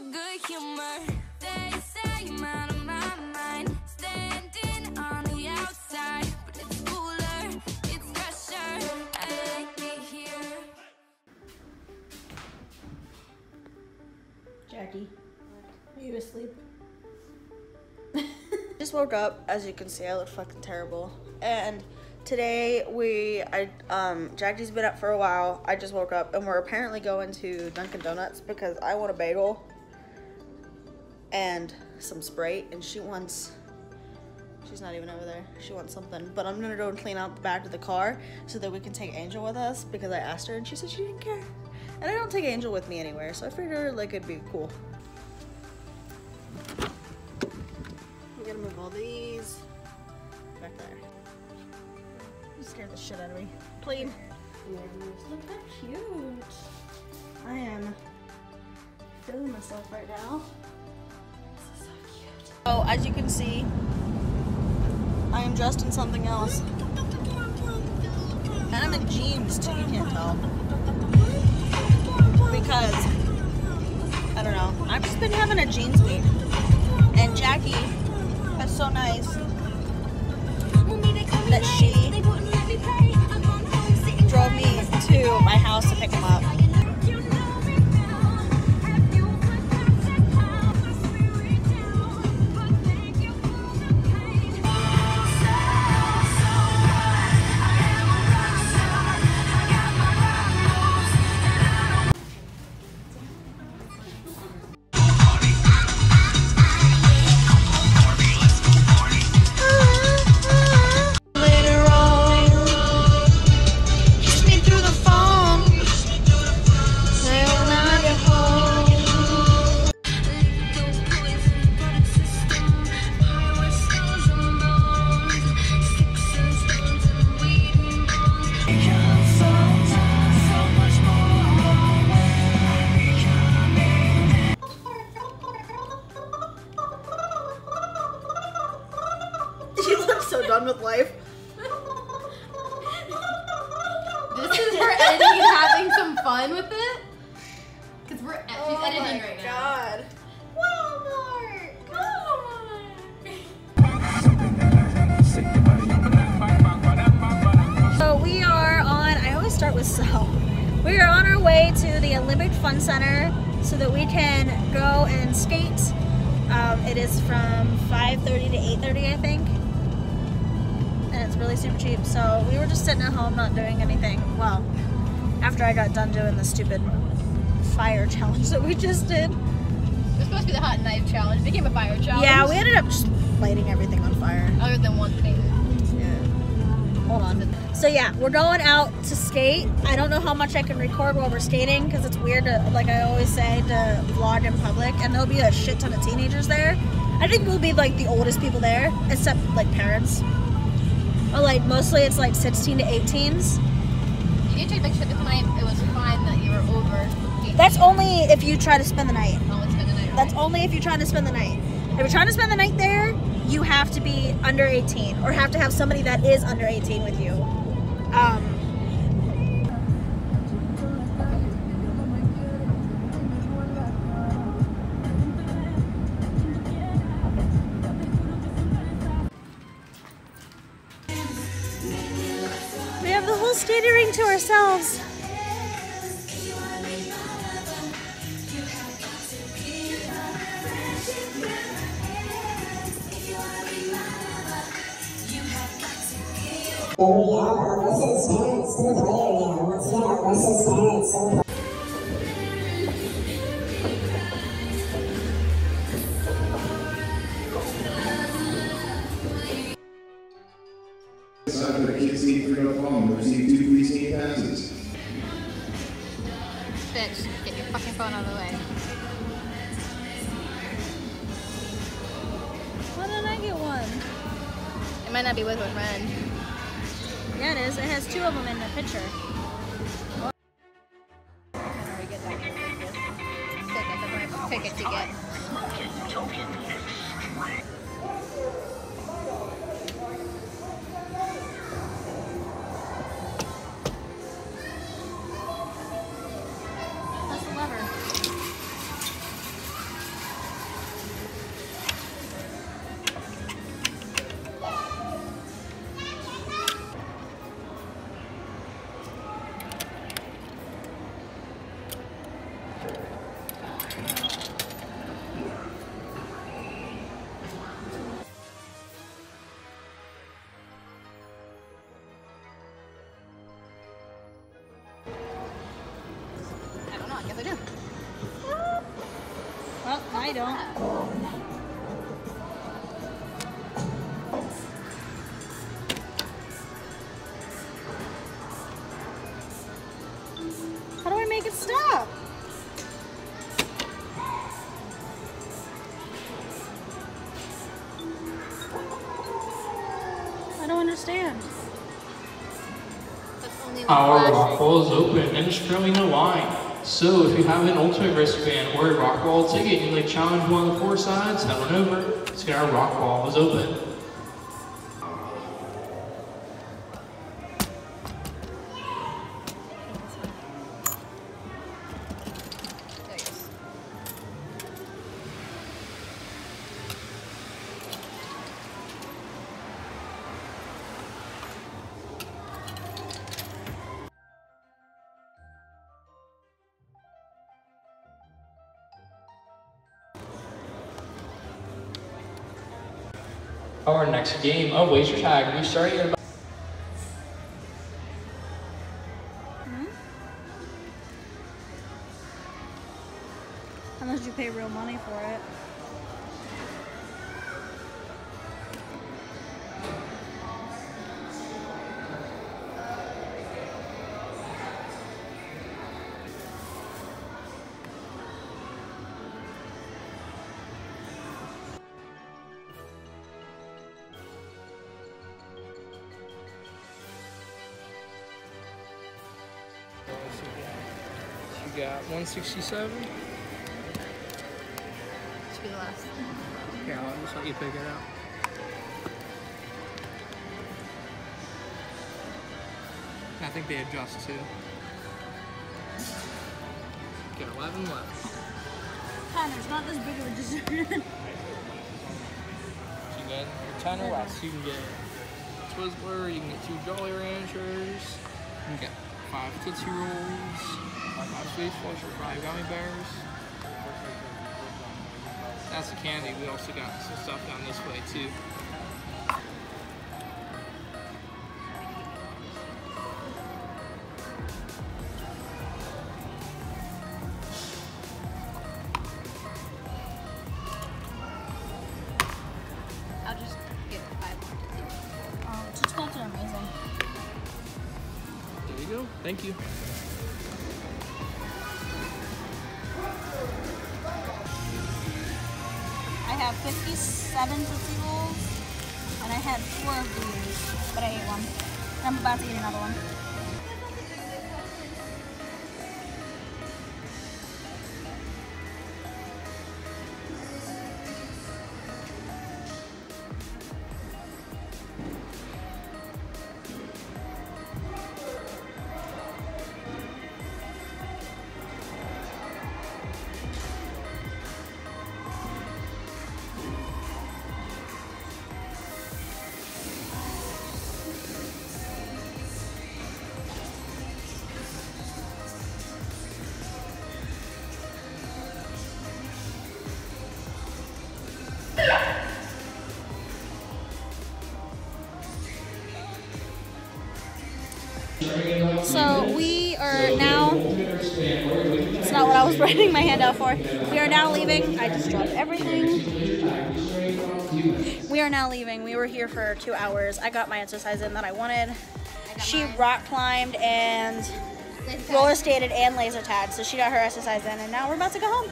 your good humor. They say I'm out of my mind, standing on the outside, but it's cooler, it's fresher. I like it here. Jackie, are you asleep? Just woke up. As you can see, I look fucking terrible. And today we, I, um, Jackie's been up for a while. I just woke up and we're apparently going to Dunkin' Donuts because I want a bagel and some Sprite, and she wants. She's not even over there. She wants something. But I'm gonna go and clean out the back of the car so that we can take Angel with us because I asked her and she said she didn't care. And I don't take Angel with me anywhere, so I figured like it'd be cool. We gotta move all these back there. You scared the shit out of me. Plain. Look how cute. I am feeling myself right now. So. Oh, as you can see, I am dressed in something else. And I'm in jeans too, you can't tell. Because, I don't know, I've just been having a jeans week. And Jackie is so nice that she drove me to my house to pick him up. Oh right now. god. Walmart! So we are on, I always start with so. We are on our way to the Olympic Fun Center so that we can go and skate. Um, it is from 5.30 to 8.30 I think. And it's really super cheap. So we were just sitting at home not doing anything. Well, after I got done doing the stupid fire challenge that we just did. It was supposed to be the hot knife challenge. It became a fire challenge. Yeah, we ended up just lighting everything on fire. Other than one thing. Yeah. Hold on. So yeah, we're going out to skate. I don't know how much I can record while we're skating because it's weird to, like I always say, to vlog in public. And there'll be a shit ton of teenagers there. I think we'll be like the oldest people there, except like parents. But like mostly it's like 16 to 18s. You did take picture tonight. It was that you were over. That's only if you try to spend the night. Only spend the night. That's only if you're trying to spend the night. If you're trying to spend the night there, you have to be under 18 or have to have somebody that is under 18 with you. Um, we have the whole skating ring to ourselves. Side of the kids need free no problem. Receive two free sneak passes. Bitch, get your fucking phone out of the way. Why didn't I get one? It might not be with a friend. Yeah, it is. It has two of them in the picture. Ticket, that's my ticket to get. I don't. How do I make it stop? I don't understand. That's only Our one rock flash. is open and it's currently in a line. So if you have an Ultimate wristband or a rock wall ticket, you may challenge one of the four sides, head on over. So our rock wall is open. Our next game of laser tag, we starting at about hmm? Unless you pay real money for it. You got 167. Should be the last. Here, I'll just let you pick it out. I think they adjust too. Got 11 left. Connor, it's not this big of a dessert. You get 10 or less. You can get Twizzler, you can get two Jolly Ranchers, you can get five Tootsie Rolls, five Space Flush, or five Gummy Bears. That's the candy. We also got some stuff down this way too. Thank you. I have 57 Tootsie Rolls, and I had four of these, but I ate one. I'm about to eat another one. So we are now. It's not what I was writing my hand out for. We are now leaving. I just dropped everything. We are now leaving. We were here for two hours. I got my exercise in that I wanted. She rock climbed and roller skated and laser tagged, so she got her exercise in, and now we're about to go home.